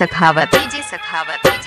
सखावत। सखावत।